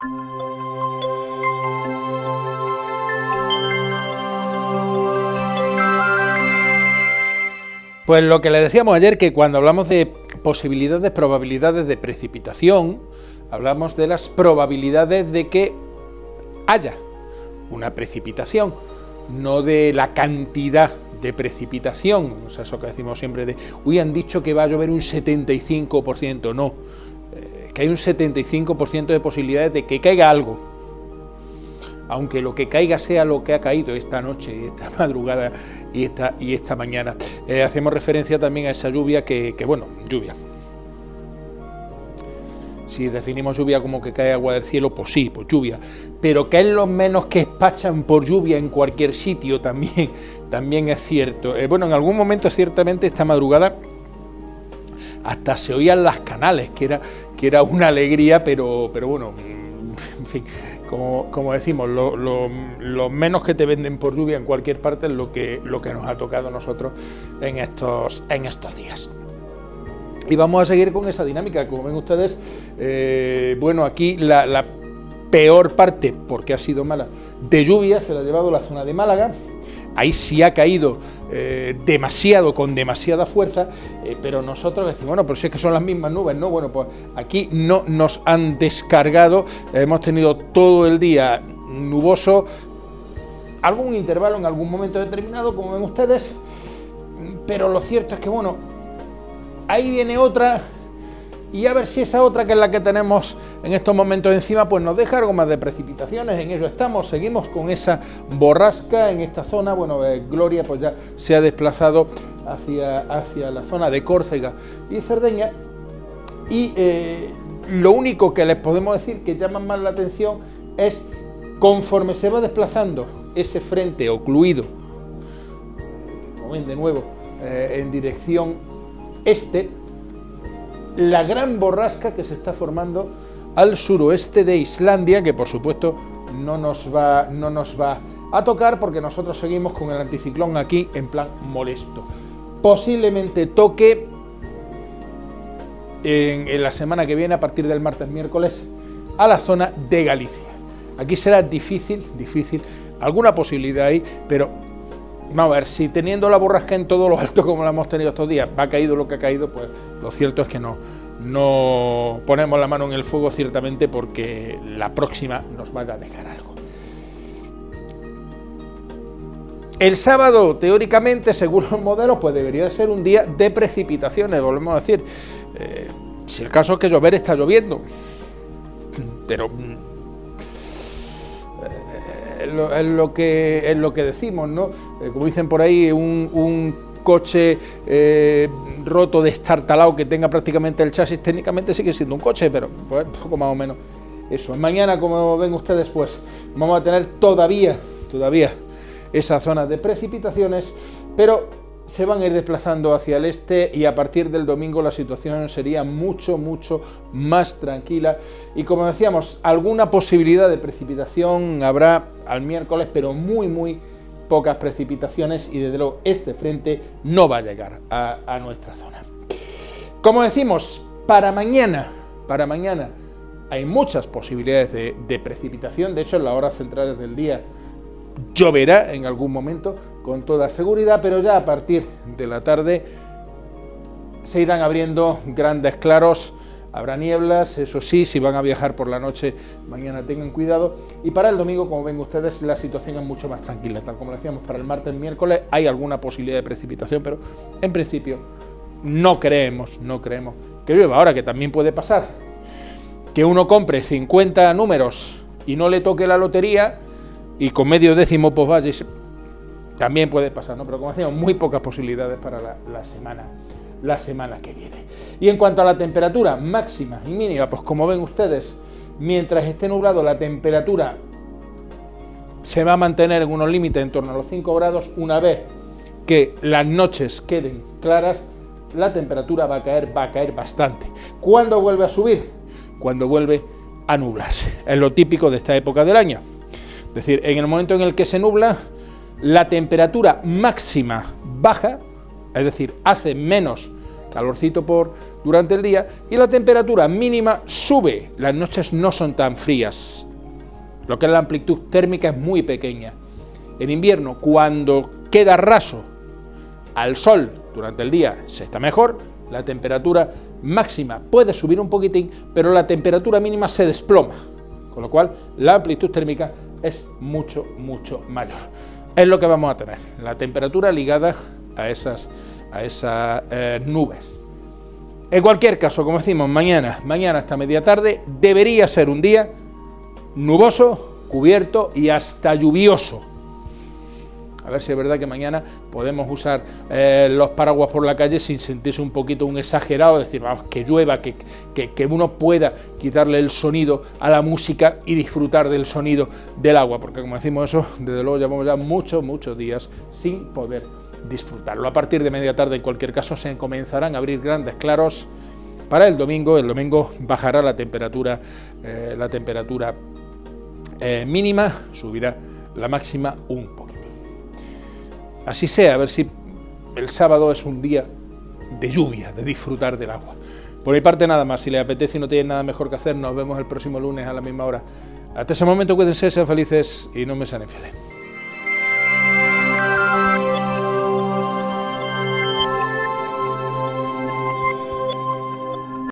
Pues lo que le decíamos ayer, que cuando hablamos de posibilidades, probabilidades de precipitación, hablamos de las probabilidades de que haya una precipitación, no de la cantidad de precipitación, o sea, eso que decimos siempre de, uy, han dicho que va a llover un 75%, no, que hay un 75% de posibilidades de que caiga algo, aunque lo que caiga sea lo que ha caído esta noche y esta madrugada y esta, y esta mañana. Eh, hacemos referencia también a esa lluvia que, bueno, lluvia. Si definimos lluvia como que cae agua del cielo, pues sí, pues lluvia. Pero que es lo menos que espachan por lluvia en cualquier sitio también, también es cierto. Eh, bueno, en algún momento ciertamente esta madrugada hasta se oían las canales, que era, que era una alegría, pero, pero bueno, en fin, como, decimos, lo, menos que te venden por lluvia en cualquier parte es lo que, lo que nos ha tocado a nosotros en estos, en estos días. Y vamos a seguir con esa dinámica, como ven ustedes, eh, bueno, aquí la, la peor parte, porque ha sido mala, de lluvia se la ha llevado la zona de Málaga, ahí sí ha caído eh, demasiado, con demasiada fuerza, eh, pero nosotros decimos, bueno, pero si es que son las mismas nubes, ¿no? Bueno, pues aquí no nos han descargado, hemos tenido todo el día nuboso, algún intervalo en algún momento determinado, como ven ustedes, pero lo cierto es que, bueno, ahí viene otra y a ver si esa otra que es la que tenemos en estos momentos encima pues nos deja algo más de precipitaciones, en ello estamos, seguimos con esa borrasca en esta zona, bueno, eh, Gloria pues ya se ha desplazado hacia, hacia la zona de Córcega y Cerdeña. Y eh, lo único que les podemos decir que llama más la atención es conforme se va desplazando ese frente ocluido, como ven de nuevo, eh, en dirección este, la gran borrasca que se está formando al suroeste de Islandia, que por supuesto no nos va, no nos va a tocar porque nosotros seguimos con el anticiclón aquí en plan molesto. Posiblemente toque en, la semana que viene, a partir del martes, miércoles, a la zona de Galicia. Aquí será difícil, difícil, alguna posibilidad ahí, pero vamos a ver, si teniendo la borrasca en todo lo alto como la hemos tenido estos días, va caído lo que ha caído, pues lo cierto es que no, no ponemos la mano en el fuego ciertamente porque la próxima nos va a dejar algo. El sábado, teóricamente, según los modelos, pues debería de ser un día de precipitaciones, volvemos a decir. Eh, si el caso es que llover está lloviendo, pero es lo, que, es lo que decimos, ¿no? Eh, como dicen por ahí, un, coche eh, roto, destartalado, que tenga prácticamente el chasis, técnicamente sigue siendo un coche, pero pues poco más o menos eso. Mañana, como ven ustedes, pues vamos a tener todavía, todavía esa zona de precipitaciones, pero se van a ir desplazando hacia el este y a partir del domingo la situación sería mucho, mucho más tranquila. Y como decíamos, alguna posibilidad de precipitación habrá al miércoles, pero muy, muy pocas precipitaciones y desde luego este frente no va a llegar a, nuestra zona. Como decimos, para mañana, para mañana hay muchas posibilidades de, de precipitación, de hecho en las horas centrales del día lloverá en algún momento con toda seguridad, pero ya a partir de la tarde se irán abriendo grandes claros, habrá nieblas, eso sí, si van a viajar por la noche, mañana tengan cuidado. Y para el domingo, como ven ustedes, la situación es mucho más tranquila, tal como decíamos, para el martes, miércoles hay alguna posibilidad de precipitación, pero en principio no creemos, no creemos que llueva. Ahora que también puede pasar que uno compre 50 números y no le toque la lotería, y con medio décimo pues vaya también puede pasar, ¿no? Pero como decíamos, muy pocas posibilidades para la, semana, la semana que viene. Y en cuanto a la temperatura máxima y mínima, pues como ven ustedes, mientras esté nublado la temperatura se va a mantener en unos límites en torno a los 5 grados, una vez que las noches queden claras, la temperatura va a caer, va a caer bastante. ¿Cuándo vuelve a subir? Cuando vuelve a nublarse. Es lo típico de esta época del año. Es decir, en el momento en el que se nubla, la temperatura máxima baja, es decir, hace menos calorcito por, durante el día y la temperatura mínima sube. Las noches no son tan frías. Lo que es la amplitud térmica es muy pequeña. En invierno, cuando queda raso al sol durante el día, se está mejor. La temperatura máxima puede subir un poquitín, pero la temperatura mínima se desploma. Con lo cual, la amplitud térmica es mucho, mucho mayor. Es lo que vamos a tener, la temperatura ligada a esas, a esas eh, nubes. En cualquier caso, como decimos, mañana, mañana hasta media tarde, debería ser un día nuboso, cubierto y hasta lluvioso. A ver si es verdad que mañana podemos usar eh, los paraguas por la calle sin sentirse un poquito un exagerado, decir, vamos, que llueva, que, que, uno pueda quitarle el sonido a la música y disfrutar del sonido del agua, porque como decimos eso, desde luego llevamos ya muchos, muchos días sin poder disfrutarlo. A partir de media tarde, en cualquier caso, se comenzarán a abrir grandes claros para el domingo. El domingo bajará la temperatura, eh, la temperatura eh, mínima, subirá la máxima un. Así sea, a ver si el sábado es un día de lluvia, de disfrutar del agua. Por mi parte nada más, si les apetece y no tienen nada mejor que hacer, nos vemos el próximo lunes a la misma hora. Hasta ese momento cuídense, sean felices y no me sean infieles.